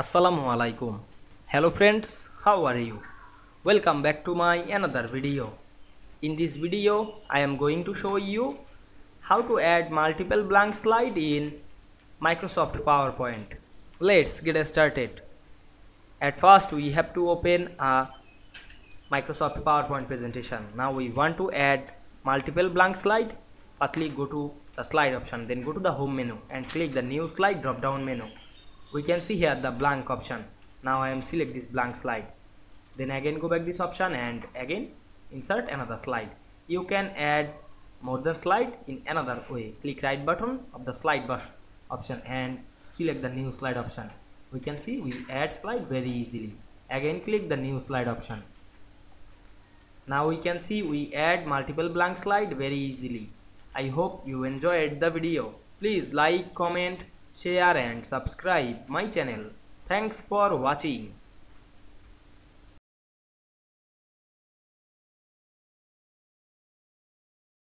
Assalamu alaikum. Hello friends, how are you? Welcome back to my another video. In this video, I am going to show you how to add multiple blank slide in Microsoft PowerPoint. Let's get started. At first, we have to open a Microsoft PowerPoint presentation. Now we want to add multiple blank slide. Firstly, go to the slide option, then go to the home menu and click the new slide drop down menu. We can see here the blank option. Now I am select this blank slide. Then again go back this option and again insert another slide. You can add more than slide in another way. Click right button of the slide bus option and select the new slide option. We can see we add slide very easily. Again click the new slide option. Now we can see we add multiple blank slide very easily. I hope you enjoyed the video. Please like, comment, share and subscribe my channel. Thanks for watching.